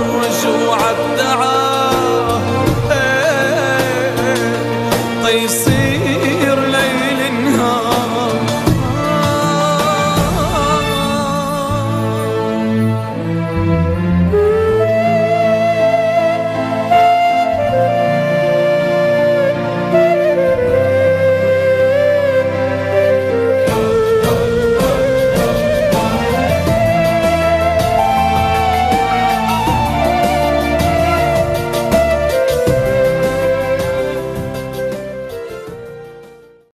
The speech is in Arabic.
الرجوع الدعاء إيه، إيه، إيه. طيصير